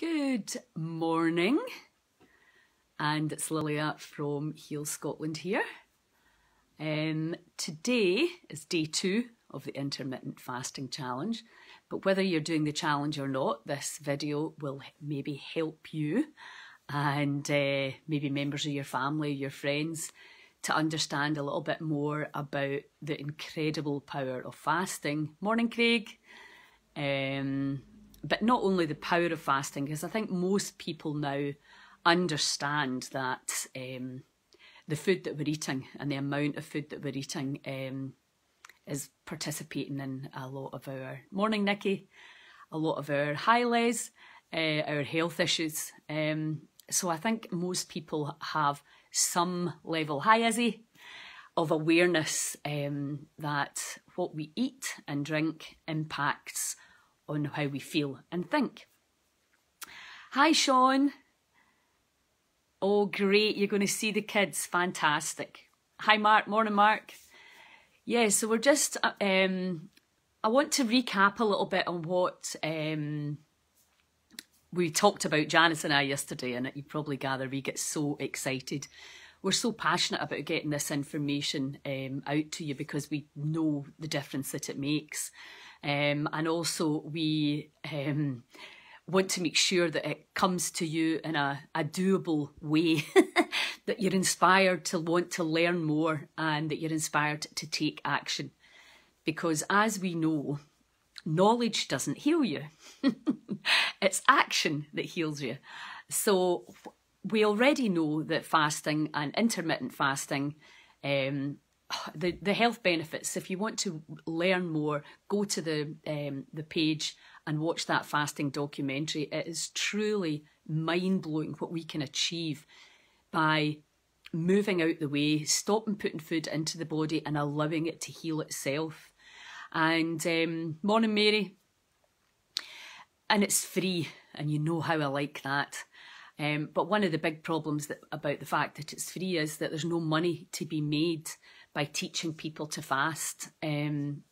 Good morning, and it's Lilia from Heal Scotland here. Um, today is day two of the intermittent fasting challenge, but whether you're doing the challenge or not, this video will maybe help you and uh, maybe members of your family, your friends, to understand a little bit more about the incredible power of fasting. Morning, Craig. Um, but not only the power of fasting, because I think most people now understand that um, the food that we're eating and the amount of food that we're eating um, is participating in a lot of our morning, Nikki, a lot of our high uh, our health issues. Um, so I think most people have some level, hi Izzy, of awareness um, that what we eat and drink impacts on how we feel and think. Hi, Sean. Oh, great. You're going to see the kids. Fantastic. Hi, Mark. Morning, Mark. Yeah, so we're just, uh, um, I want to recap a little bit on what um, we talked about, Janice and I, yesterday, and you probably gather we get so excited. We're so passionate about getting this information um, out to you because we know the difference that it makes. Um, and also we um, want to make sure that it comes to you in a, a doable way, that you're inspired to want to learn more and that you're inspired to take action. Because as we know, knowledge doesn't heal you. it's action that heals you. So we already know that fasting and intermittent fasting um, the the health benefits. If you want to learn more, go to the um, the page and watch that fasting documentary. It is truly mind blowing what we can achieve by moving out the way, stopping putting food into the body, and allowing it to heal itself. And um, morning, Mary. And it's free, and you know how I like that. Um, but one of the big problems that, about the fact that it's free is that there's no money to be made by teaching people to fast. Um,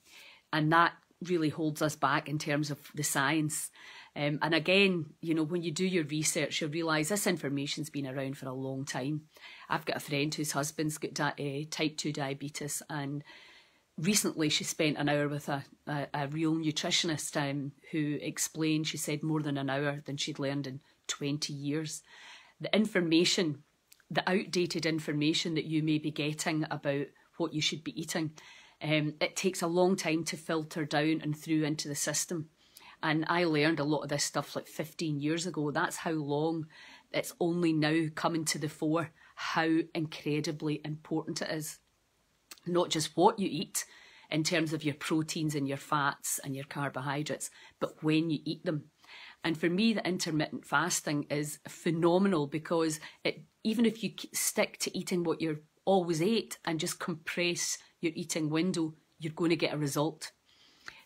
and that really holds us back in terms of the science. Um, and again, you know, when you do your research, you realise this information's been around for a long time. I've got a friend whose husband's got uh, type 2 diabetes, and recently she spent an hour with a, a, a real nutritionist um, who explained, she said, more than an hour than she'd learned in 20 years. The information, the outdated information that you may be getting about what you should be eating. Um, it takes a long time to filter down and through into the system. And I learned a lot of this stuff like 15 years ago. That's how long it's only now coming to the fore how incredibly important it is. Not just what you eat in terms of your proteins and your fats and your carbohydrates, but when you eat them. And for me, the intermittent fasting is phenomenal because it, even if you stick to eating what you're always ate and just compress your eating window, you're going to get a result.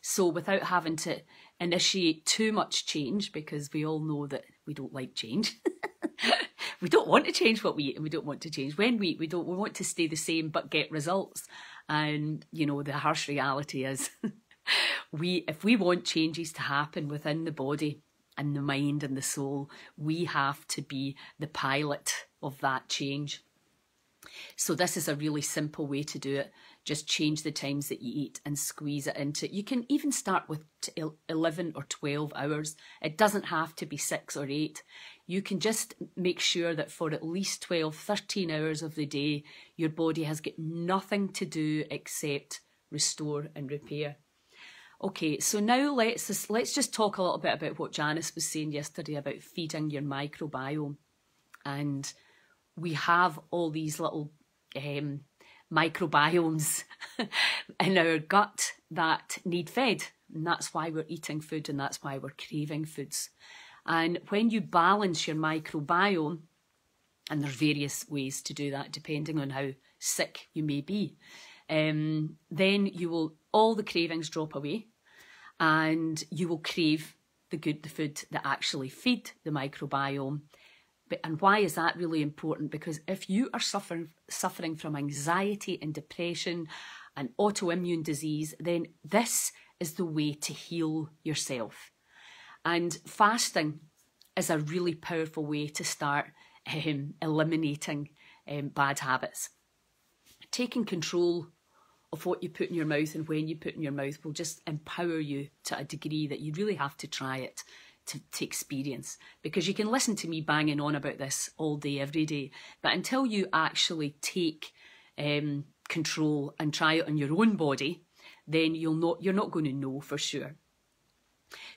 So without having to initiate too much change, because we all know that we don't like change. we don't want to change what we eat and we don't want to change when we eat. We don't we want to stay the same but get results. And you know, the harsh reality is we if we want changes to happen within the body and the mind and the soul, we have to be the pilot of that change. So this is a really simple way to do it. Just change the times that you eat and squeeze it into. You can even start with 11 or 12 hours. It doesn't have to be six or eight. You can just make sure that for at least 12, 13 hours of the day, your body has got nothing to do except restore and repair. Okay, so now let's just, let's just talk a little bit about what Janice was saying yesterday about feeding your microbiome and we have all these little um, microbiomes in our gut that need fed. And that's why we're eating food and that's why we're craving foods. And when you balance your microbiome, and there's various ways to do that depending on how sick you may be, um, then you will all the cravings drop away and you will crave the good the food that actually feed the microbiome and why is that really important? Because if you are suffering suffering from anxiety and depression and autoimmune disease, then this is the way to heal yourself. And fasting is a really powerful way to start um, eliminating um, bad habits. Taking control of what you put in your mouth and when you put in your mouth will just empower you to a degree that you really have to try it to, to experience. Because you can listen to me banging on about this all day, every day, but until you actually take um, control and try it on your own body, then you'll not you're not going to know for sure.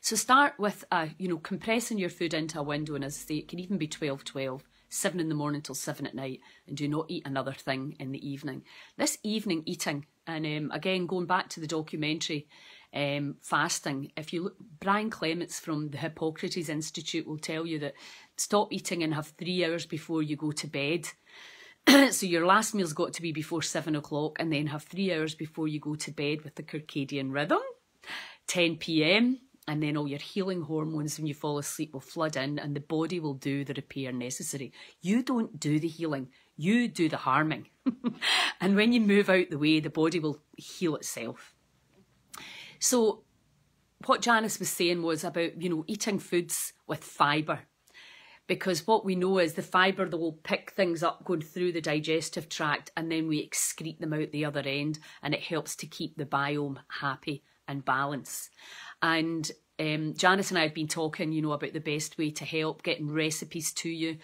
So start with uh, you know compressing your food into a window, and as I say, it can even be 12 12 7 in the morning till 7 at night, and do not eat another thing in the evening. This evening eating, and um, again, going back to the documentary, um, fasting, if you look, Brian Clements from the Hippocrates Institute will tell you that stop eating and have three hours before you go to bed. so your last meal's got to be before seven o'clock, and then have three hours before you go to bed with the circadian rhythm. 10 p.m and then all your healing hormones when you fall asleep will flood in and the body will do the repair necessary. You don't do the healing, you do the harming. and when you move out the way, the body will heal itself. So, what Janice was saying was about, you know, eating foods with fibre. Because what we know is the fibre that will pick things up going through the digestive tract and then we excrete them out the other end and it helps to keep the biome happy and balanced. And um, Janice and I have been talking, you know, about the best way to help, getting recipes to you.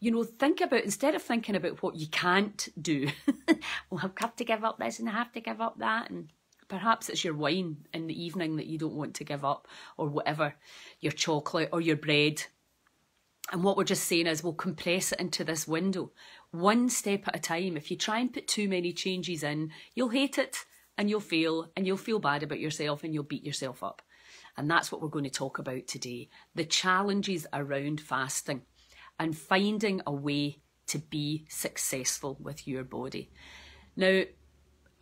You know, think about instead of thinking about what you can't do. well, I have got to give up this and I have to give up that, and perhaps it's your wine in the evening that you don't want to give up, or whatever, your chocolate or your bread. And what we're just saying is we'll compress it into this window, one step at a time. If you try and put too many changes in, you'll hate it and you'll fail and you'll feel bad about yourself and you'll beat yourself up. And that's what we're going to talk about today the challenges around fasting and finding a way to be successful with your body. Now,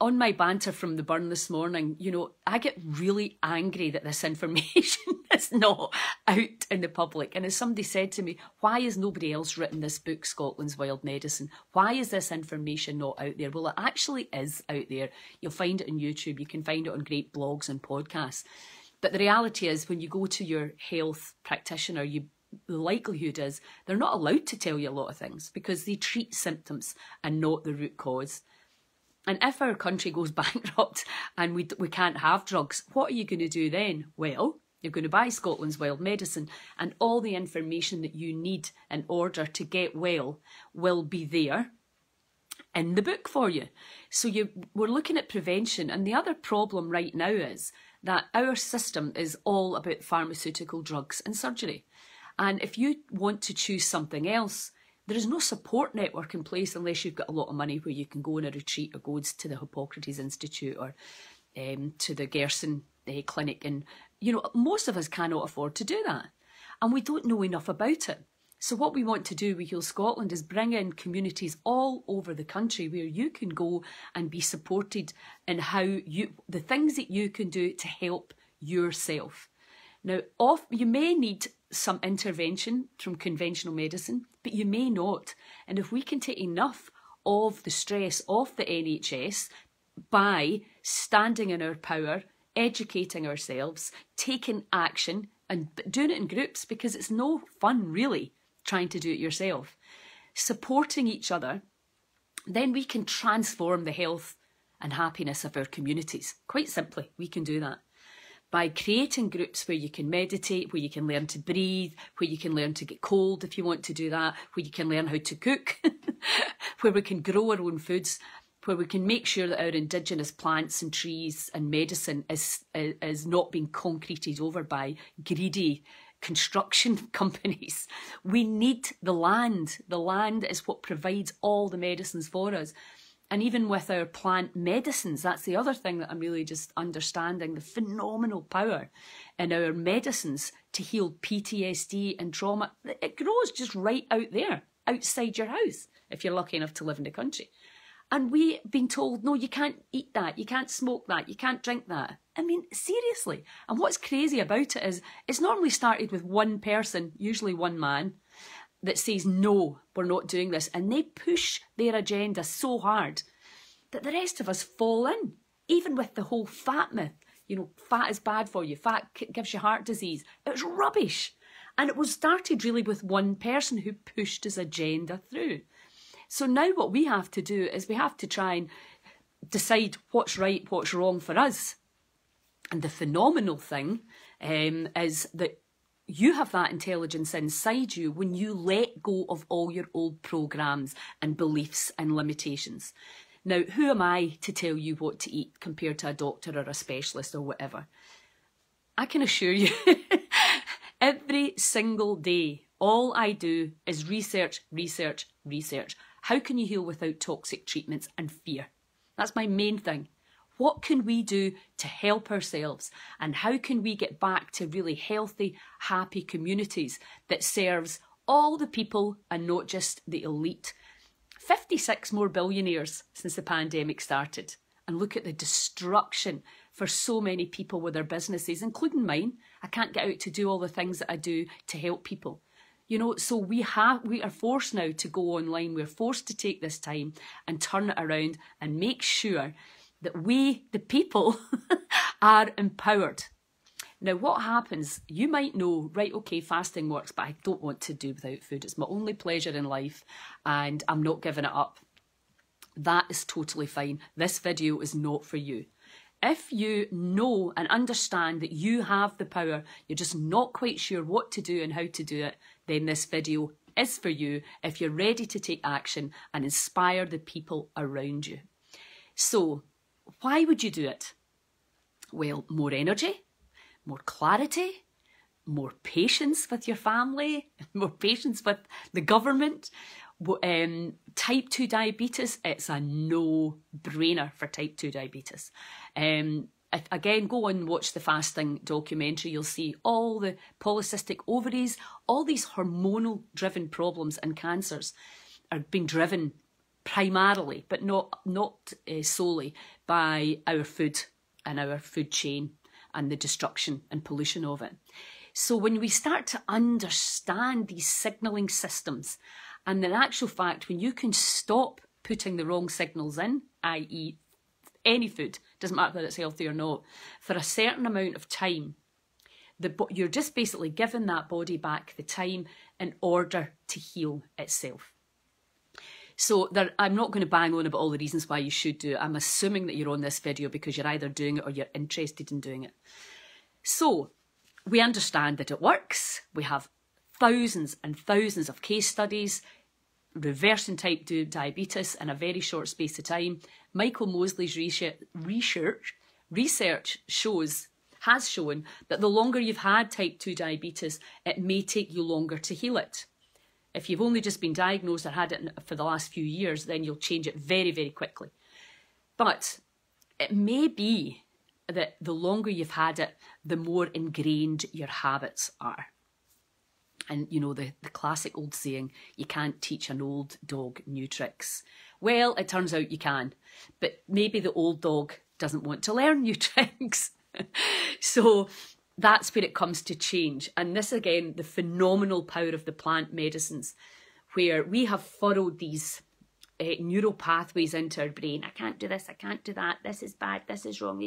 on my banter from the burn this morning, you know, I get really angry that this information is not out in the public. And as somebody said to me, why has nobody else written this book, Scotland's Wild Medicine? Why is this information not out there? Well, it actually is out there. You'll find it on YouTube. You can find it on great blogs and podcasts. But the reality is, when you go to your health practitioner, you the likelihood is they're not allowed to tell you a lot of things because they treat symptoms and not the root cause. And if our country goes bankrupt and we, we can't have drugs, what are you going to do then? Well, you're going to buy Scotland's Wild Medicine, and all the information that you need in order to get well will be there in the book for you. So you we're looking at prevention, and the other problem right now is that our system is all about pharmaceutical drugs and surgery. And if you want to choose something else, there is no support network in place unless you've got a lot of money where you can go on a retreat or go to the Hippocrates Institute or um, to the Gerson uh, Clinic. And, you know, most of us cannot afford to do that. And we don't know enough about it. So what we want to do with Heal Scotland is bring in communities all over the country where you can go and be supported in how you the things that you can do to help yourself. Now, off you may need some intervention from conventional medicine, but you may not. And if we can take enough of the stress off the NHS by standing in our power, educating ourselves, taking action, and doing it in groups because it's no fun really trying to do it yourself, supporting each other, then we can transform the health and happiness of our communities. Quite simply, we can do that by creating groups where you can meditate, where you can learn to breathe, where you can learn to get cold if you want to do that, where you can learn how to cook, where we can grow our own foods, where we can make sure that our indigenous plants and trees and medicine is, is not being concreted over by greedy construction companies. We need the land. The land is what provides all the medicines for us. And even with our plant medicines, that's the other thing that I'm really just understanding the phenomenal power in our medicines to heal PTSD and trauma. It grows just right out there, outside your house, if you're lucky enough to live in the country. And we've been told, no, you can't eat that, you can't smoke that, you can't drink that. I mean, seriously. And what's crazy about it is it's normally started with one person, usually one man, that says, no, we're not doing this. And they push their agenda so hard that the rest of us fall in, even with the whole fat myth. You know, fat is bad for you, fat gives you heart disease. It's rubbish. And it was started really with one person who pushed his agenda through. So now what we have to do is we have to try and decide what's right, what's wrong for us. And the phenomenal thing um, is that you have that intelligence inside you when you let go of all your old programs and beliefs and limitations. Now, who am I to tell you what to eat compared to a doctor or a specialist or whatever? I can assure you, every single day, all I do is research, research, research. How can you heal without toxic treatments and fear? That's my main thing. What can we do to help ourselves? And how can we get back to really healthy, happy communities that serves all the people and not just the elite? 56 more billionaires since the pandemic started. And look at the destruction for so many people with their businesses, including mine. I can't get out to do all the things that I do to help people. You know, so we have we are forced now to go online. We're forced to take this time and turn it around and make sure that we, the people, are empowered. Now, what happens, you might know, right, okay, fasting works, but I don't want to do without food. It's my only pleasure in life, and I'm not giving it up. That is totally fine. This video is not for you. If you know and understand that you have the power, you're just not quite sure what to do and how to do it, then this video is for you if you're ready to take action and inspire the people around you. So, why would you do it? Well, more energy, more clarity, more patience with your family, more patience with the government. Um, type 2 diabetes, it's a no brainer for type 2 diabetes. Um, again, go and watch the fasting documentary. You'll see all the polycystic ovaries, all these hormonal driven problems and cancers are being driven primarily, but not not uh, solely by our food and our food chain and the destruction and pollution of it. So when we start to understand these signalling systems, and in actual fact, when you can stop putting the wrong signals in, i.e., any food, doesn't matter whether it's healthy or not, for a certain amount of time, the, you're just basically giving that body back the time in order to heal itself. So there, I'm not going to bang on about all the reasons why you should do it. I'm assuming that you're on this video because you're either doing it or you're interested in doing it. So we understand that it works. We have thousands and thousands of case studies reversing type 2 diabetes in a very short space of time. Michael Mosley's research, research, shows has shown that the longer you've had type 2 diabetes, it may take you longer to heal it. If you've only just been diagnosed or had it for the last few years, then you'll change it very, very quickly. But it may be that the longer you've had it, the more ingrained your habits are. And you know, the, the classic old saying, you can't teach an old dog new tricks. Well, it turns out you can, but maybe the old dog doesn't want to learn new tricks. so that's where it comes to change. And this again, the phenomenal power of the plant medicines, where we have furrowed these uh, neural pathways into our brain. I can't do this, I can't do that, this is bad, this is wrong.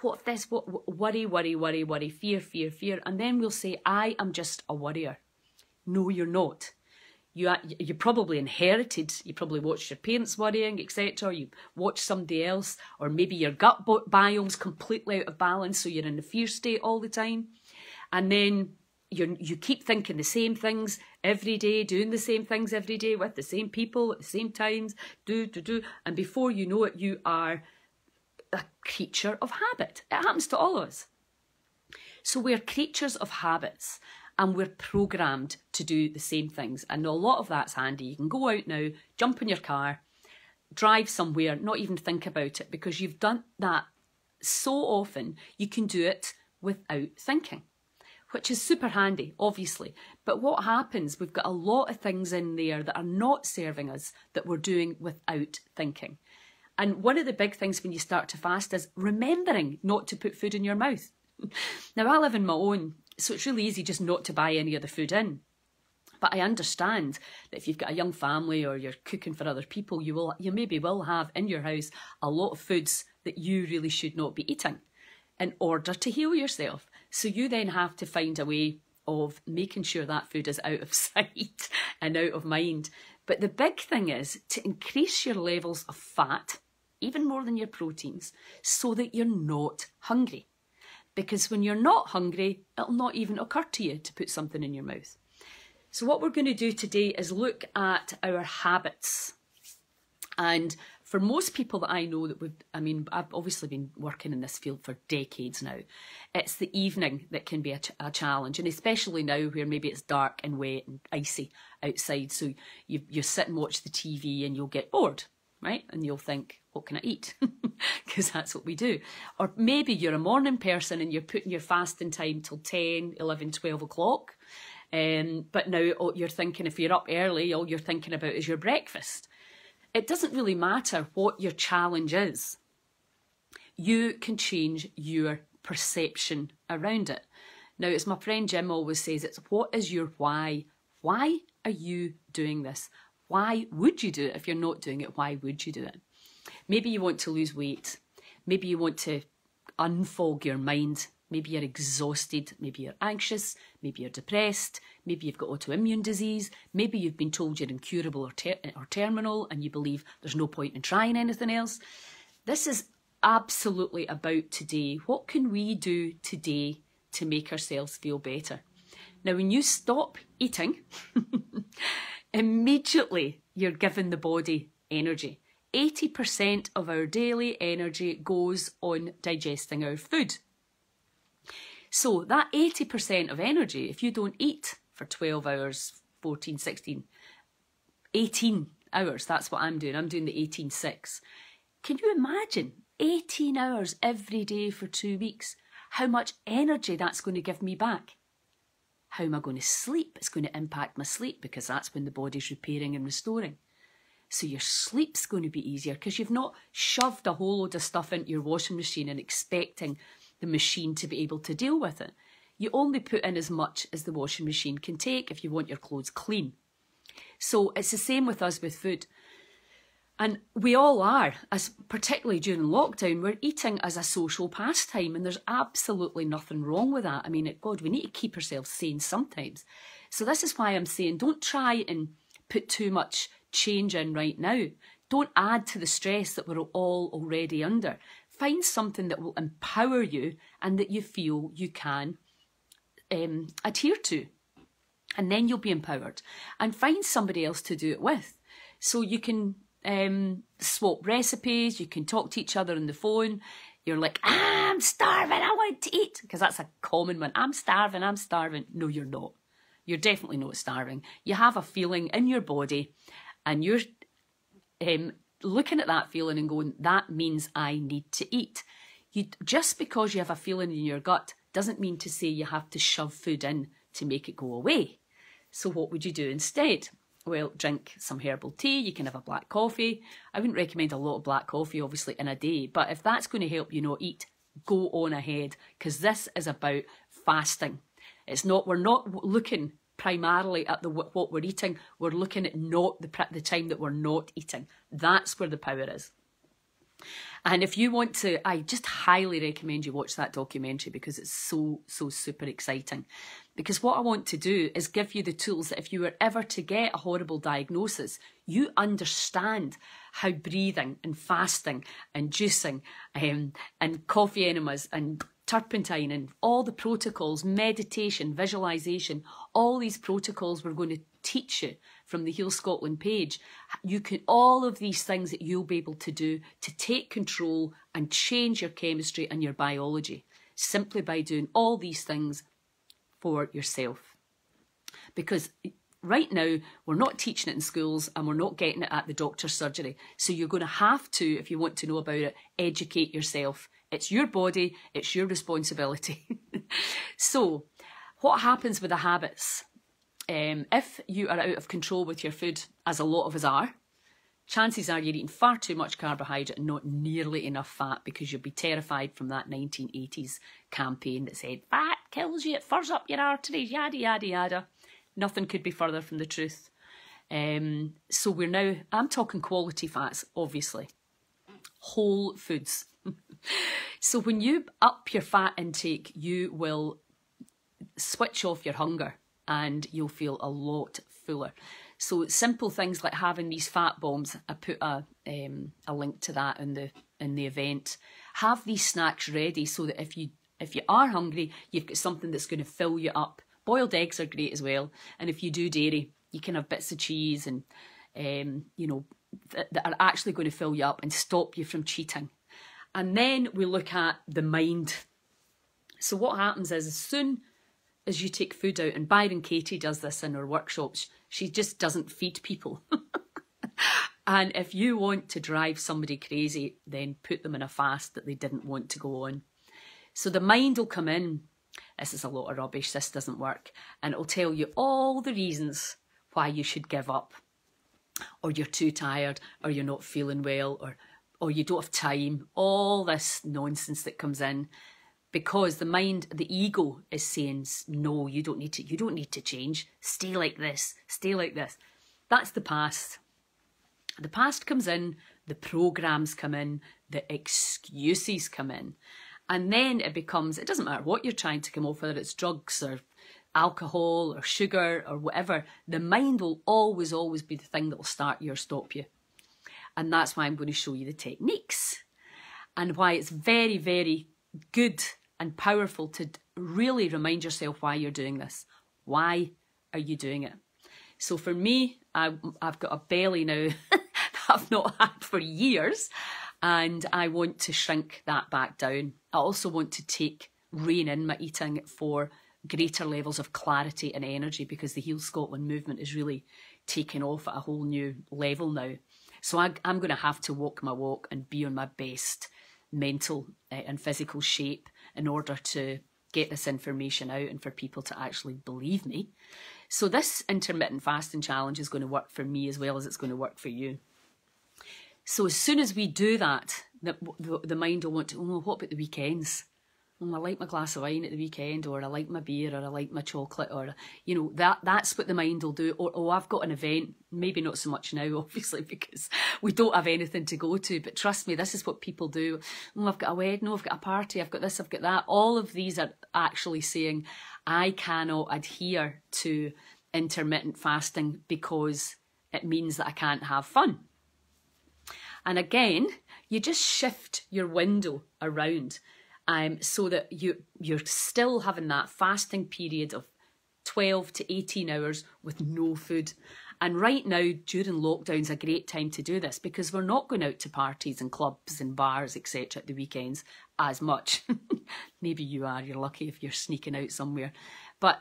What this, what, worry, worry, worry, worry, fear, fear, fear. And then we'll say, I am just a worrier. No, you're not. You, you probably inherited, you probably watched your parents worrying, etc. You watched somebody else, or maybe your gut biome's completely out of balance, so you're in the fear state all the time. And then you you keep thinking the same things every day, doing the same things every day with the same people at the same times, do, do, do. And before you know it, you are a creature of habit. It happens to all of us. So we're creatures of habits and we're programmed to do the same things. And a lot of that's handy. You can go out now, jump in your car, drive somewhere, not even think about it because you've done that so often, you can do it without thinking which is super handy, obviously. But what happens, we've got a lot of things in there that are not serving us that we're doing without thinking. And one of the big things when you start to fast is remembering not to put food in your mouth. now, I live in my own, so it's really easy just not to buy any of the food in. But I understand that if you've got a young family or you're cooking for other people, you will you maybe will have in your house a lot of foods that you really should not be eating in order to heal yourself. So you then have to find a way of making sure that food is out of sight and out of mind. But the big thing is to increase your levels of fat, even more than your proteins, so that you're not hungry. Because when you're not hungry, it'll not even occur to you to put something in your mouth. So, what we're going to do today is look at our habits. And for most people that I know that would, I mean, I've obviously been working in this field for decades now. It's the evening that can be a, ch a challenge, and especially now where maybe it's dark and wet and icy outside. So you you sit and watch the TV and you'll get bored, right? And you'll think, what can I eat? Because that's what we do. Or maybe you're a morning person and you're putting your fasting time till 10, 11, 12 o'clock. Um, but now you're thinking, if you're up early, all you're thinking about is your breakfast. It doesn't really matter what your challenge is. You can change your perception around it. Now, as my friend Jim always says, it's what is your why? Why are you doing this? Why would you do it if you're not doing it? Why would you do it? Maybe you want to lose weight. Maybe you want to unfog your mind. Maybe you're exhausted. Maybe you're anxious. Maybe you're depressed. Maybe you've got autoimmune disease. Maybe you've been told you're incurable or, ter or terminal and you believe there's no point in trying anything else. This is absolutely about today. What can we do today to make ourselves feel better? Now, when you stop eating, immediately you're giving the body energy. 80% of our daily energy goes on digesting our food. So that 80% of energy, if you don't eat for 12 hours, 14, 16, 18 hours, that's what I'm doing. I'm doing the 18-6. Can you imagine 18 hours every day for two weeks? How much energy that's going to give me back? How am I going to sleep? It's going to impact my sleep because that's when the body's repairing and restoring. So your sleep's going to be easier because you've not shoved a whole load of stuff into your washing machine and expecting the machine to be able to deal with it. You only put in as much as the washing machine can take if you want your clothes clean. So it's the same with us with food. And we all are, as particularly during lockdown, we're eating as a social pastime, and there's absolutely nothing wrong with that. I mean, God, we need to keep ourselves sane sometimes. So this is why I'm saying don't try and put too much change in right now. Don't add to the stress that we're all already under find something that will empower you and that you feel you can um, adhere to. And then you'll be empowered. And find somebody else to do it with. So you can um, swap recipes, you can talk to each other on the phone. You're like, I'm starving, I want to eat. Because that's a common one. I'm starving, I'm starving. No, you're not. You're definitely not starving. You have a feeling in your body and you're um, looking at that feeling and going, that means I need to eat. You just because you have a feeling in your gut doesn't mean to say you have to shove food in to make it go away. So what would you do instead? Well, drink some herbal tea, you can have a black coffee. I wouldn't recommend a lot of black coffee obviously in a day, but if that's going to help you not eat, go on ahead because this is about fasting. It's not we're not looking primarily at the what we're eating. We're looking at not the the time that we're not eating. That's where the power is. And if you want to, I just highly recommend you watch that documentary because it's so, so super exciting. Because what I want to do is give you the tools that if you were ever to get a horrible diagnosis, you understand how breathing and fasting and juicing um, and coffee enemas and turpentine and all the protocols, meditation, visualization, all these protocols we're going to teach you from the Heal Scotland page. You can, all of these things that you'll be able to do to take control and change your chemistry and your biology simply by doing all these things for yourself. Because right now we're not teaching it in schools and we're not getting it at the doctor's surgery. So you're going to have to, if you want to know about it, educate yourself it's your body, it's your responsibility. so, what happens with the habits? Um, if you are out of control with your food, as a lot of us are, chances are you're eating far too much carbohydrate and not nearly enough fat because you'll be terrified from that 1980s campaign that said, fat kills you, it furs up your arteries, yada, yada, yada. Nothing could be further from the truth. Um, so we're now, I'm talking quality fats, obviously. Whole foods so when you up your fat intake, you will switch off your hunger and you'll feel a lot fuller. So simple things like having these fat bombs. I put a um, a link to that in the in the event. Have these snacks ready so that if you if you are hungry, you've got something that's going to fill you up. Boiled eggs are great as well, and if you do dairy, you can have bits of cheese and um, you know th- that are actually going to fill you up and stop you from cheating. And then we look at the mind. So what happens is as soon as you take food out, and Byron Katie does this in her workshops, she just doesn't feed people. and if you want to drive somebody crazy, then put them in a fast that they didn't want to go on. So the mind will come in. This is a lot of rubbish, this doesn't work. And it'll tell you all the reasons why you should give up. Or you're too tired, or you're not feeling well, or or you don't have time. All this nonsense that comes in because the mind the ego is saying no you don't need to you don't need to change. Stay like this stay like this. That's the past. The past comes in the programs come in the excuses come in and then it becomes it doesn't matter what you're trying to come off whether it's drugs or alcohol or sugar or whatever the mind will always always be the thing that will start you or stop you. And that's why i'm going to show you the techniques and why it's very very good and powerful to really remind yourself why you're doing this. Why are you doing it? So for me, I, have got a belly now that I've not had for years, and I want to shrink that back down. I also want to take rein in my eating for greater levels of clarity and energy because the Heal Scotland movement is really taking off at a whole new level now. So I, am going to have to walk my walk and be on my best mental uh, and physical shape in order to get this information out and for people to actually believe me. So this intermittent fasting challenge is going to work for me as well as it's going to work for you. So as soon as we do that, the, the, the mind will want to, oh, what about the weekends? Oh, I like my glass of wine at the weekend, or I like my beer, or I like my chocolate, or you know that that's what the mind will do. Or oh, I've got an event, maybe not so much now, obviously, because we don't have anything to go to. But trust me, this is what people do. Oh, I've got a wedding, oh, I've got a party, I've got this, I've got that. All of these are actually saying I cannot adhere to intermittent fasting because it means that I can't have fun. And again, you just shift your window around um, so that you you're still having that fasting period of 12 to 18 hours with no food. And right now, during lockdown, is a great time to do this because we're not going out to parties and clubs and bars, etc., at the weekends as much. Maybe you are, you're lucky if you're sneaking out somewhere. But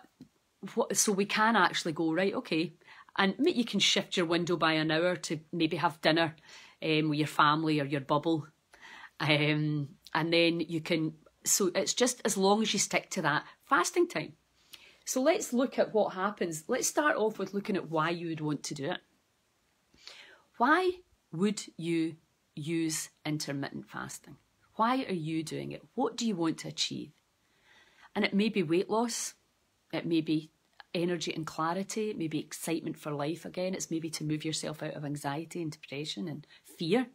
what, so we can actually go, right, okay. And you can shift your window by an hour to maybe have dinner um, with your family or your bubble. Um, and then you can so it's just as long as you stick to that fasting time. So let's look at what happens. Let's start off with looking at why you would want to do it. Why would you use intermittent fasting? Why are you doing it? What do you want to achieve? And it may be weight loss it may be energy and clarity it may be excitement for life again it's maybe to move yourself out of anxiety and depression and fear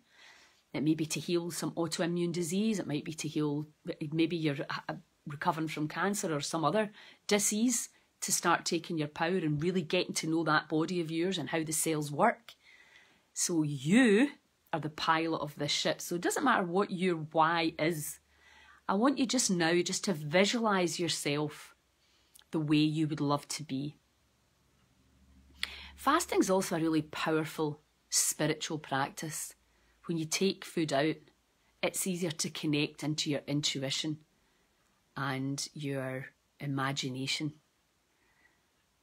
it may be to heal some autoimmune disease. It might be to heal, maybe you're uh, recovering from cancer or some other disease to start taking your power and really getting to know that body of yours and how the cells work. So you are the pilot of this ship. So it doesn't matter what your why is. I want you just now just to visualize yourself the way you would love to be. Fasting is also a really powerful spiritual practice when you take food out, it's easier to connect into your intuition and your imagination.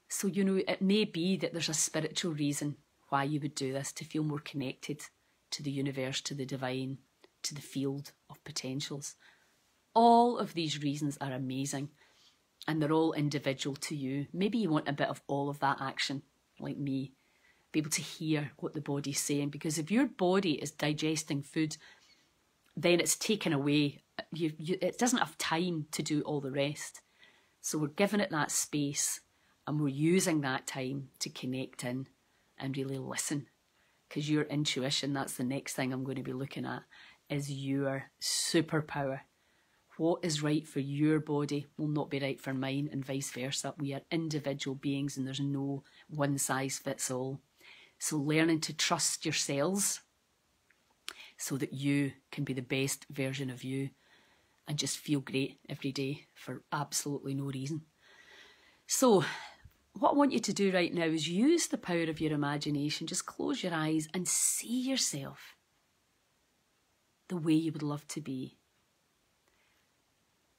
So, you know, it may be that there's a spiritual reason why you would do this to feel more connected to the universe, to the divine, to the field of potentials. All of these reasons are amazing and they're all individual to you. Maybe you want a bit of all of that action, like me, be able to hear what the body's saying. Because if your body is digesting food, then it's taken away. You, you, it doesn't have time to do all the rest. So we're giving it that space and we're using that time to connect in and really listen. Because your intuition, that's the next thing I'm going to be looking at, is your superpower. What is right for your body will not be right for mine, and vice versa. We are individual beings, and there's no one size fits all. So, learning to trust yourselves so that you can be the best version of you and just feel great every day for absolutely no reason. So, what I want you to do right now is use the power of your imagination. Just close your eyes and see yourself the way you would love to be,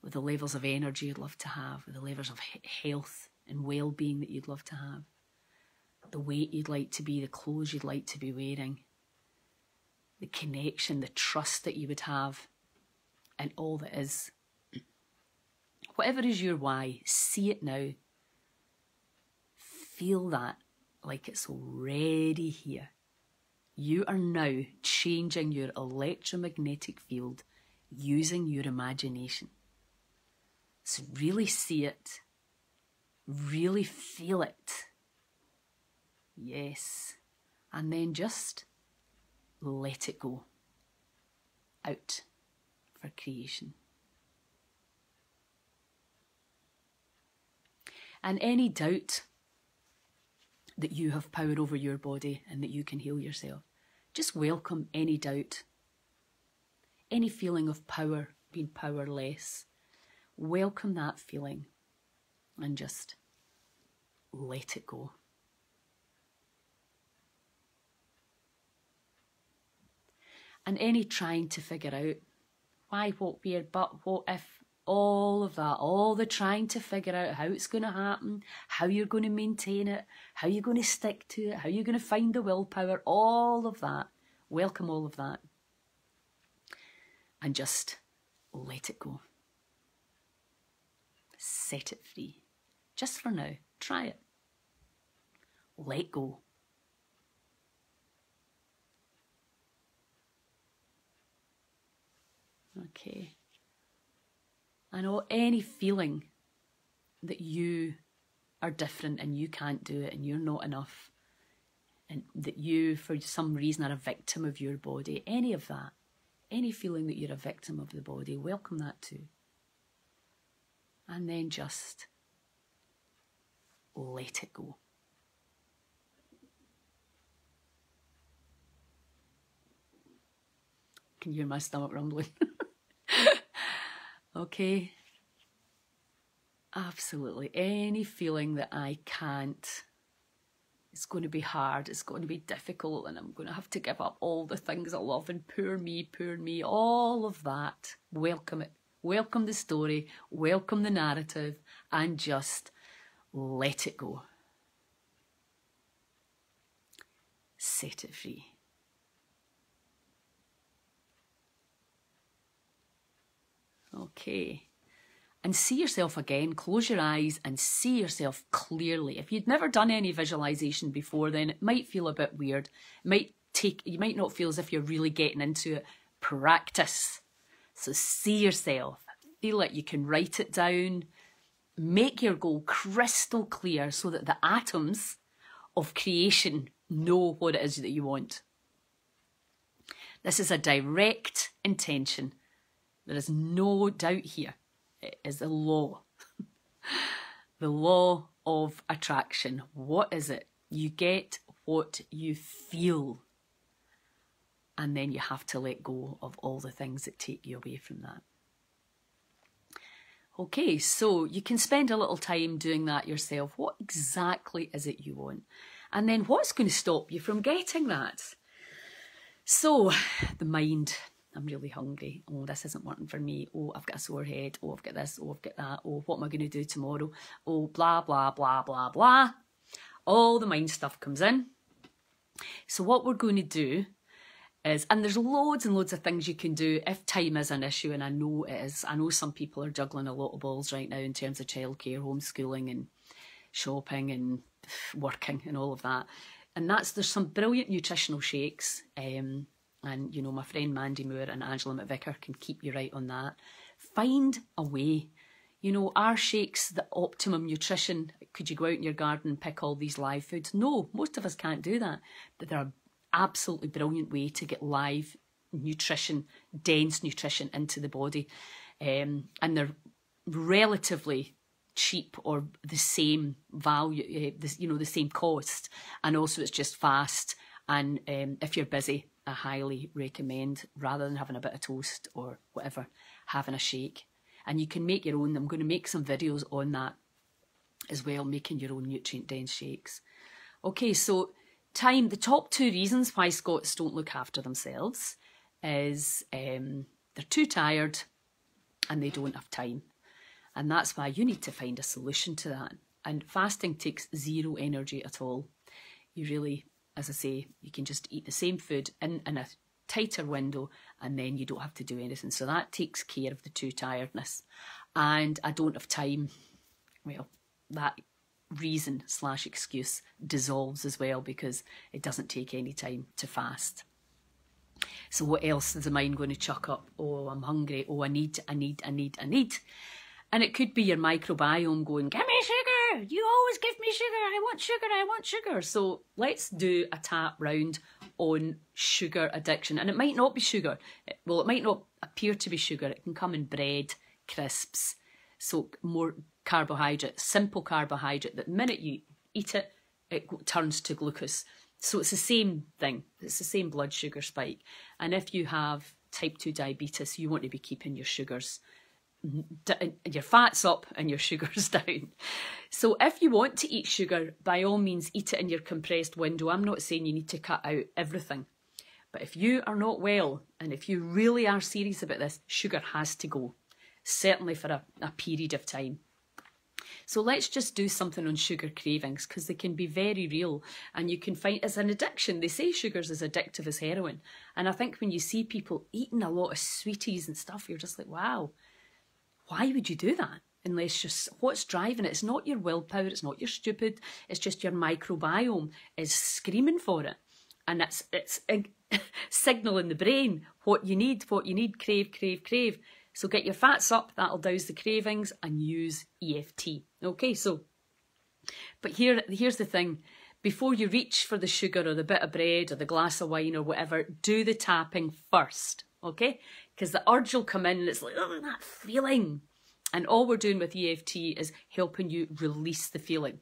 with the levels of energy you'd love to have, with the levels of health and well being that you'd love to have, the weight you'd like to be, the clothes you'd like to be wearing, the connection, the trust that you would have, and all that is. Whatever is your why, see it now. Feel that like it's already here. You are now changing your electromagnetic field using your imagination. So, really see it, really feel it. Yes. And then just let it go out for creation. And any doubt that you have power over your body and that you can heal yourself, just welcome any doubt, any feeling of power, being powerless. Welcome that feeling and just let it go. And any trying to figure out why, what, where, but, what, if, all of that, all the trying to figure out how it's going to happen, how you're going to maintain it, how you're going to stick to it, how you're going to find the willpower, all of that. Welcome all of that. And just let it go. Set it free. Just for now. Try it. Let go. Okay. I know any feeling that you are different and you can't do it and you're not enough and that you, for some reason, are a victim of your body, any of that, any feeling that you're a victim of the body, welcome that too. And then just let it go. Can you hear my stomach rumbling? Okay. Absolutely. Any feeling that I can't, it's going to be hard, it's going to be difficult, and I'm going to have to give up all the things I love, and poor me, poor me, all of that. Welcome it. Welcome the story, welcome the narrative, and just let it go. Set it free. Okay. And see yourself again, close your eyes and see yourself clearly. If you'd never done any visualization before, then it might feel a bit weird. It might take you might not feel as if you're really getting into it. Practice. So see yourself, feel it, you can write it down, make your goal crystal clear so that the atoms of creation know what it is that you want. This is a direct intention there is no doubt here. It is the law. the law of attraction. What is it? You get what you feel. And then you have to let go of all the things that take you away from that. Okay, so you can spend a little time doing that yourself. What exactly is it you want? And then what's going to stop you from getting that? So, the mind. I'm really hungry. Oh, this isn't working for me. Oh, I've got a sore head. Oh, I've got this. Oh, I've got that. Oh, what am I going to do tomorrow? Oh, blah, blah, blah, blah, blah. All the mind stuff comes in. So, what we're going to do is, and there's loads and loads of things you can do if time is an issue, and I know it is. I know some people are juggling a lot of balls right now in terms of childcare, homeschooling, and shopping, and working, and all of that. And that's there's some brilliant nutritional shakes. Um, and you know my friend Mandy Moore and Angela McVicker can keep you right on that. Find a way. You know, are shakes the optimum nutrition? Could you go out in your garden and pick all these live foods? No, most of us can't do that. But they're an absolutely brilliant way to get live nutrition, dense nutrition into the body. um, and they're relatively cheap or the same value, uh, you know, the same cost, and also it's just fast. And um, if you're busy, I highly recommend rather than having a bit of toast or whatever, having a shake. And you can make your own. I'm going to make some videos on that as well, making your own nutrient dense shakes. Okay, so time, the top two reasons why Scots don't look after themselves is um, they're too tired and they don't have time. And that's why you need to find a solution to that. And fasting takes zero energy at all. You really, as I say, you can just eat the same food in, in a tighter window and then you don't have to do anything. So that takes care of the too tiredness. And I don't have time. Well, that reason slash excuse dissolves as well because it doesn't take any time to fast. So what else is the mind going to chuck up? Oh, I'm hungry. Oh, I need, I need, I need, I need. And it could be your microbiome going, give me You always give me sugar. I want sugar. I want sugar. So let's do a tap round on sugar addiction. And it might not be sugar. Well, it might not appear to be sugar. It can come in bread, crisps, so more carbohydrate, simple carbohydrate. The minute you eat it, it turns to glucose. So it's the same thing. It's the same blood sugar spike. And if you have type 2 diabetes, you want to be keeping your sugars, your fats up and your sugars down. So if you want to eat sugar, by all means, eat it in your compressed window. I'm not saying you need to cut out everything. But if you are not well and if you really are serious about this, sugar has to go certainly for a, a period of time. So let's just do something on sugar cravings because they can be very real and you can find as an addiction. They say sugar's as addictive as heroin. And I think when you see people eating a lot of sweeties and stuff, you're just like, wow, why would you do that? Unless just what's driving it? It's not your willpower, it's not your stupid, it's just your microbiome is screaming for it. And it's it's signaling the brain what you need, what you need, crave, crave, crave. So get your fats up, that'll douse the cravings, and use EFT. Okay, so, but here, here's the thing. Before you reach for the sugar or the bit of bread or the glass of wine or whatever, do the tapping first, okay? Because the urge will come in and it's like, oh, that feeling. And all we're doing with EFT is helping you release the feeling.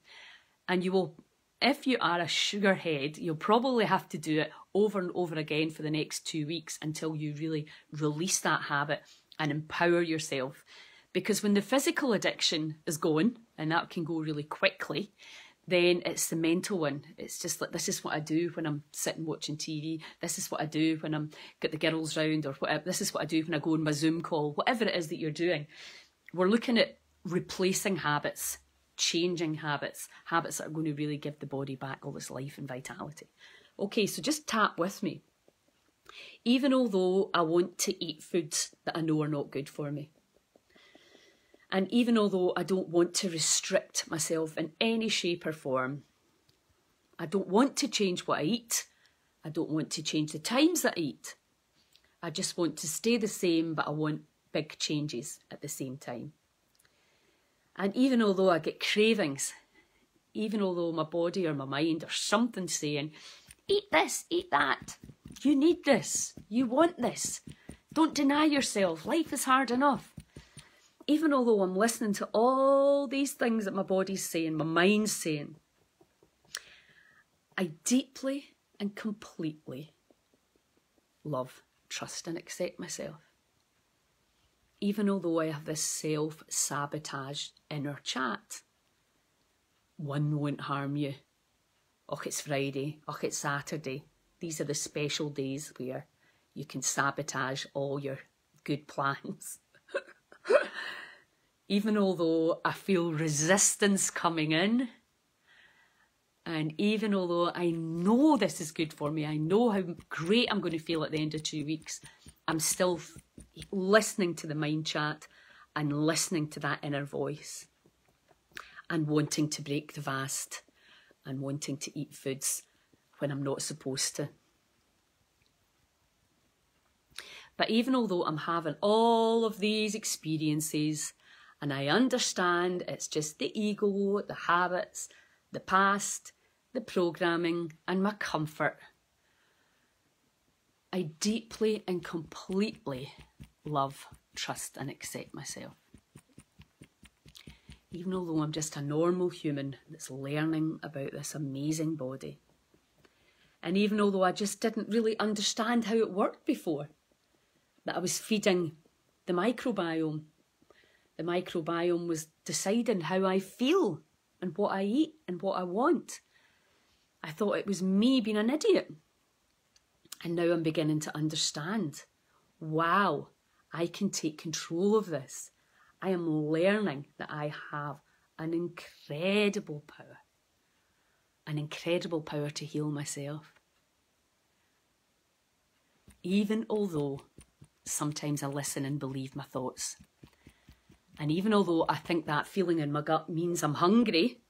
And you will, if you are a sugar head, you'll probably have to do it over and over again for the next two weeks until you really release that habit and empower yourself. Because when the physical addiction is going, and that can go really quickly, then it's the mental one. It's just like this is what I do when I'm sitting watching TV. This is what I do when I'm got the girls round, or whatever. This is what I do when I go on my Zoom call. Whatever it is that you're doing, we're looking at replacing habits, changing habits, habits that are going to really give the body back all its life and vitality. Okay, so just tap with me even although I want to eat foods that I know are not good for me. And even although I don't want to restrict myself in any shape or form, I don't want to change what I eat. I don't want to change the times that I eat. I just want to stay the same, but I want big changes at the same time. And even although I get cravings, even although my body or my mind or something saying, eat this, eat that, you need this. You want this. Don't deny yourself. Life is hard enough. Even although I'm listening to all these things that my body's saying, my mind's saying, I deeply and completely love, trust, and accept myself. Even although I have this self sabotage inner chat, one won't harm you. Och, it's Friday. Och, it's Saturday. These are the special days where you can sabotage all your good plans. Even although I feel resistance coming in, and even although I know this is good for me, I know how great I'm going to feel at the end of two weeks, I'm still listening to the mind chat and listening to that inner voice and wanting to break the fast and wanting to eat foods when I'm not supposed to. But even although I'm having all of these experiences and I understand it's just the ego, the habits, the past, the programming, and my comfort, I deeply and completely love trust, and accept myself. Even although I'm just a normal human that's learning about this amazing body. And even although I just didn't really understand how it worked before, that I was feeding the microbiome. The microbiome was deciding how I feel and what I eat and what I want. I thought it was me being an idiot. And now I'm beginning to understand. Wow, I can take control of this. I am learning that I have an incredible power, an incredible power to heal myself. Even although sometimes I listen and believe my thoughts. And even although I think that feeling in my gut means I'm hungry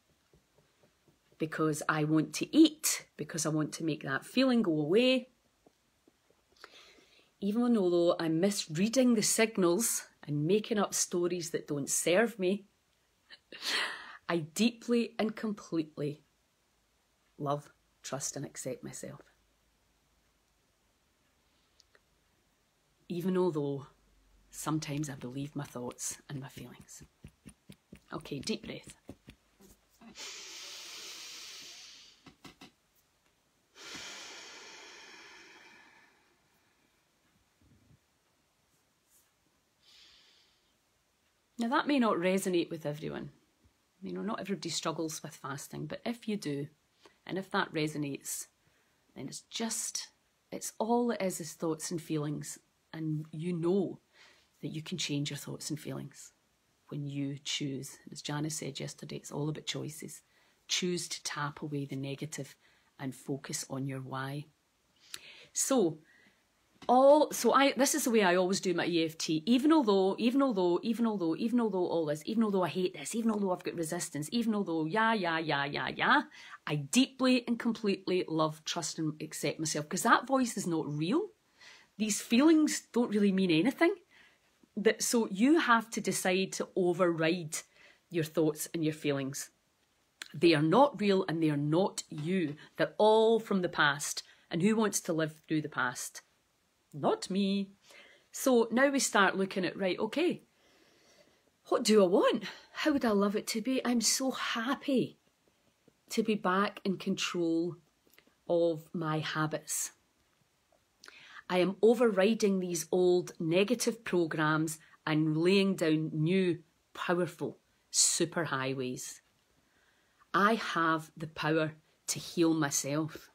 because I want to eat, because I want to make that feeling go away, even although I'm misreading the signals and making up stories that don't serve me, I deeply and completely love, trust, and accept myself. Even although sometimes I believe my thoughts and my feelings. Okay, deep breath. Now, that may not resonate with everyone. You know, not everybody struggles with fasting, but if you do, and if that resonates, then it's just, it's all it is is thoughts and feelings. And you know that you can change your thoughts and feelings when you choose. As Janice said yesterday, it's all about choices. Choose to tap away the negative and focus on your why. So, all so I this is the way I always do my EFT. Even although, even although, even although, even although all this, even although I hate this, even although I've got resistance, even although yeah, yeah, yeah, yeah, yeah, I deeply and completely love, trust, and accept myself because that voice is not real. These feelings don't really mean anything. That so you have to decide to override your thoughts and your feelings. They are not real and they are not you. They're all from the past. And who wants to live through the past? Not me. So now we start looking at, right, okay, what do I want? How would I love it to be? I'm so happy to be back in control of my habits. I am overriding these old negative programs and laying down new, powerful superhighways. I have the power to heal myself.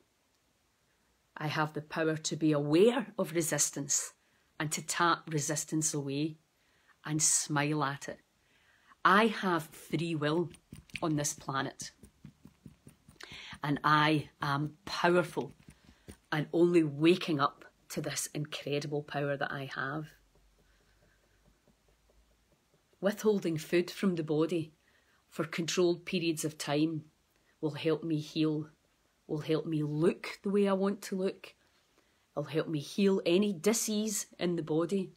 I have the power to be aware of resistance and to tap resistance away and smile at it. I have free will on this planet. And I am powerful and only waking up to this incredible power that I have. Withholding food from the body for controlled periods of time will help me heal will help me look the way I want to look. It'll help me heal any disease in the body.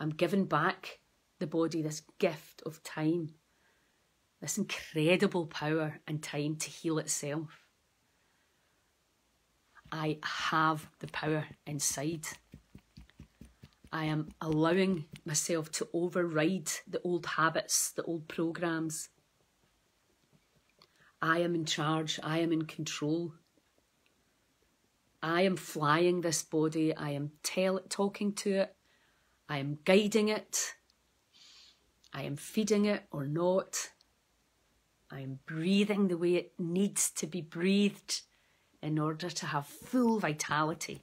I'm giving back the body this gift of time, this incredible power and time to heal itself. I have the power inside. I am allowing myself to override the old habits, the old programs, I am in charge, I am in control. I am flying this body, I am tell, talking to it, I am guiding it, I am feeding it or not. I am breathing the way it needs to be breathed in order to have full vitality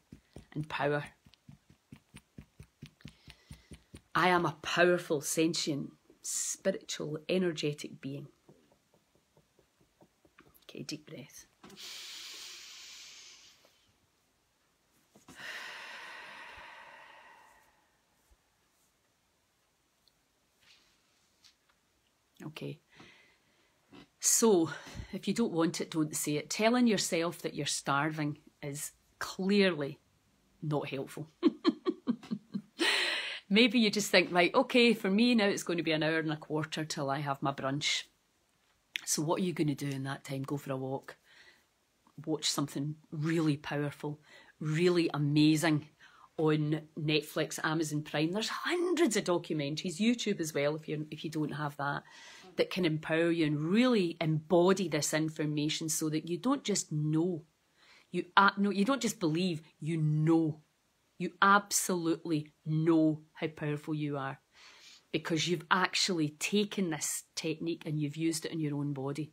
and power. I am a powerful, sentient, spiritual, energetic being. Okay, deep breath. Okay. So, if you don't want it, don't say it. Telling yourself that you're starving is clearly not helpful. Maybe you just think, right, okay, for me now it's going to be an hour and a quarter till I have my brunch. So, what are you going to do in that time? Go for a walk, watch something really powerful, really amazing, on Netflix, Amazon Prime. There's hundreds of documentaries, YouTube as well, if you if you don't have that, that can empower you and really embody this information so that you don't just know, you uh, no, you don't just believe, you know, you absolutely know how powerful you are, because you've actually taken this technique and you've used it in your own body.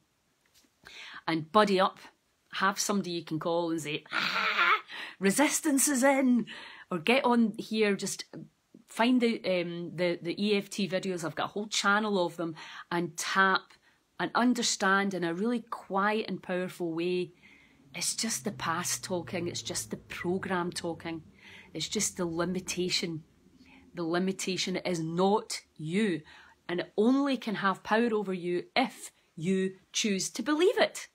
And buddy up, have somebody you can call and say, ah, resistance is in or get on here, just find the um, the the EFT videos. I've got a whole channel of them, and tap and understand in a really quiet and powerful way. It's just the past talking. It's just the program talking. It's just the limitation. The limitation is not you, and it only can have power over you if you choose to believe it.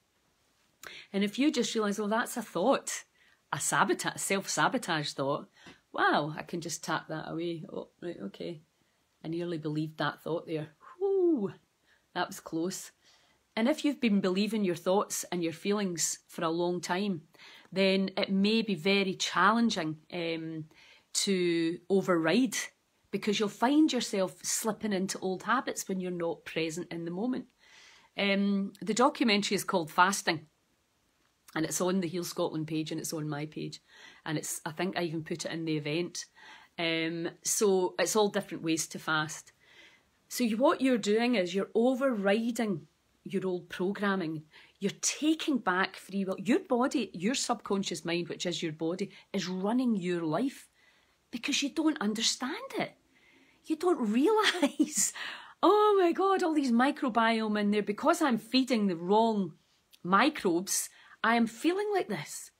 And if you just realise, well, that's a thought, a sabotage, self-sabotage thought, wow, I can just tap that away. Oh, right, okay. I nearly believed that thought there. Whoo, that was close. And if you've been believing your thoughts and your feelings for a long time, then it may be very challenging um, to override because you'll find yourself slipping into old habits when you're not present in the moment. Um, the documentary is called Fasting and it's on the Heal Scotland page and it's on my page. And it's I think I even put it in the event. Um, so it's all different ways to fast. So you, what you're doing is you're overriding your old programming. You're taking back free will. Your body your subconscious mind which is your body is running your life because you don't understand it. You don't realize oh my god all these microbiome in there. Because i'm feeding the wrong microbes I am feeling like this.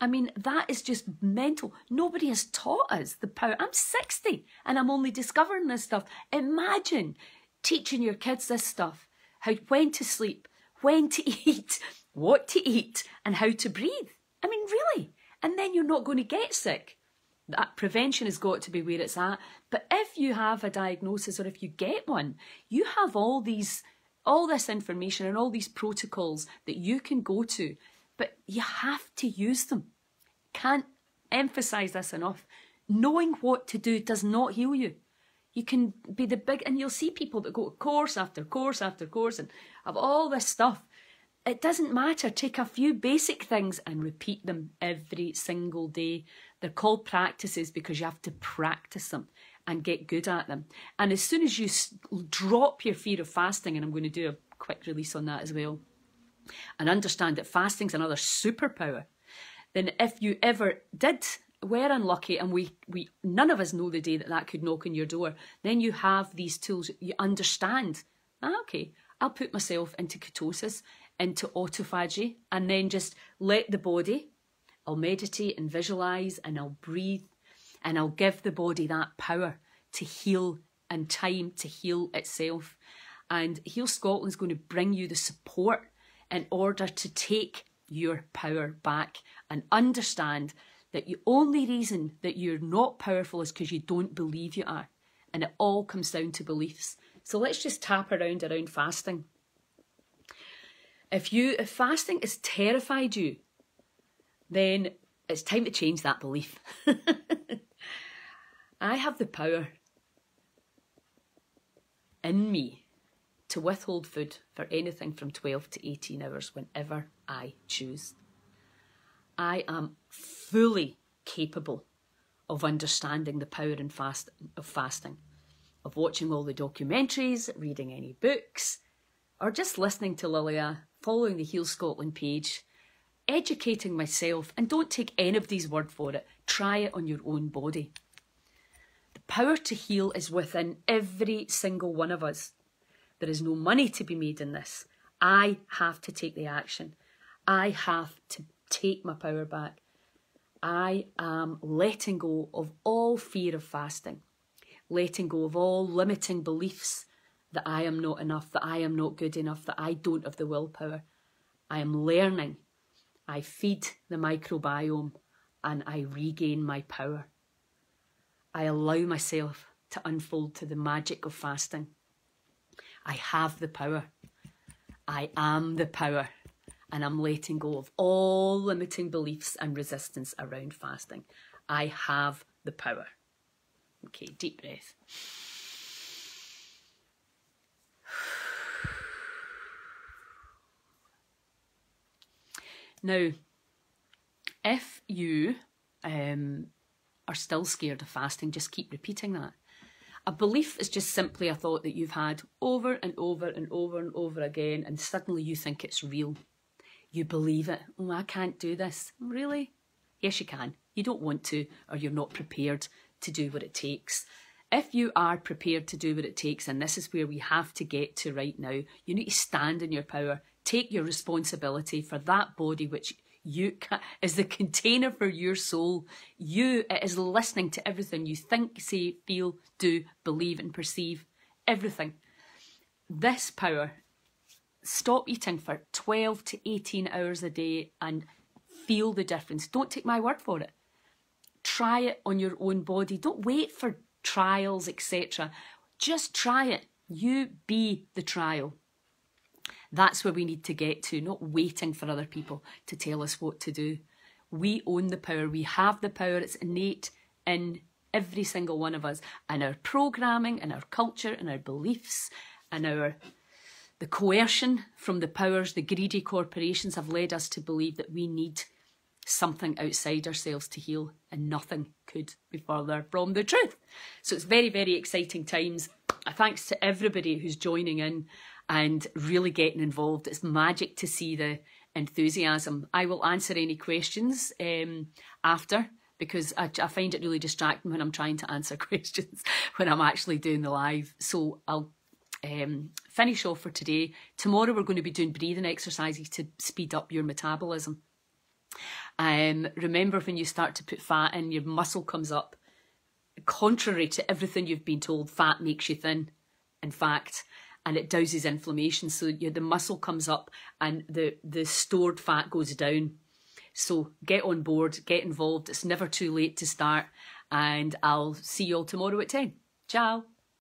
I mean, that is just mental. Nobody has taught us the power. I'm 60 and I'm only discovering this stuff. Imagine teaching your kids this stuff how when to sleep, when to eat, what to eat, and how to breathe. I mean, really. And then you're not going to get sick. That prevention has got to be where it's at. But if you have a diagnosis or if you get one, you have all these all this information and all these protocols that you can go to but you have to use them. Can't emphasize this enough. Knowing what to do does not heal you. You can be the big, and you'll see people that go course after course after course and have all this stuff. It doesn't matter. Take a few basic things and repeat them every single day. They're called practices because you have to practice them and get good at them. And as soon as you drop your fear of fasting, and I'm going to do a quick release on that as well, and understand that fasting's another superpower, then if you ever did were unlucky and we, we none of us know the day that that could knock on your door, then you have these tools. You understand, ah, okay, I'll put myself into ketosis, into autophagy, and then just let the body, I'll meditate and visualize and I'll breathe and I'll give the body that power to heal and time to heal itself. And Heal Scotland's going to bring you the support in order to take your power back and understand that the only reason that you're not powerful is because you don't believe you are. And it all comes down to beliefs. So let's just tap around around fasting. If you if fasting has terrified you, then it's time to change that belief. I have the power in me to withhold food for anything from 12 to 18 hours whenever I choose. I am fully capable of understanding the power and fast, of fasting, of watching all the documentaries, reading any books, or just listening to Lilia, following the Heal Scotland page, educating myself, and don't take anybody's word for it. Try it on your own body. The power to heal is within every single one of us. There is no money to be made in this. I have to take the action. I have to take my power back. I am letting go of all fear of fasting, letting go of all limiting beliefs that I am not enough, that I am not good enough, that I don't have the willpower. I am learning. I feed the microbiome and I regain my power. I allow myself to unfold to the magic of fasting. I have the power. I am the power. And I'm letting go of all limiting beliefs and resistance around fasting. I have the power. Okay, deep breath. Now, if you um, are still scared of fasting, just keep repeating that. A belief is just simply a thought that you've had over and over and over and over again, and suddenly you think it's real. You believe it. Oh, I can't do this. Really? Yes, you can. You don't want to, or you're not prepared to do what it takes. If you are prepared to do what it takes, and this is where we have to get to right now, you need to stand in your power, take your responsibility for that body which you is the container for your soul. You it is listening to everything you think, say, feel, do, believe, and perceive. Everything. This power. Stop eating for 12 to 18 hours a day and feel the difference. Don't take my word for it. Try it on your own body. Don't wait for trials, etc. Just try it. You be the trial. That's where we need to get to, not waiting for other people to tell us what to do. We own the power. We have the power. It's innate in every single one of us, and our programming, and our culture, and our beliefs, and our the coercion from the powers, the greedy corporations have led us to believe that we need something outside ourselves to heal, and nothing could be further from the truth. So it's very, very exciting times. Thanks to everybody who's joining in and really getting involved. It's magic to see the enthusiasm. I will answer any questions um, after because I, I, find it really distracting when I'm trying to answer questions when I'm actually doing the live. So I'll um, finish off for today. Tomorrow we're going to be doing breathing exercises to speed up your metabolism. Um, remember when you start to put fat in, your muscle comes up. Contrary to everything you've been told, fat makes you thin. In fact, and it douses inflammation. So you, the muscle comes up and the, the stored fat goes down. So get on board, get involved. It's never too late to start. And I'll see you all tomorrow at 10. Ciao.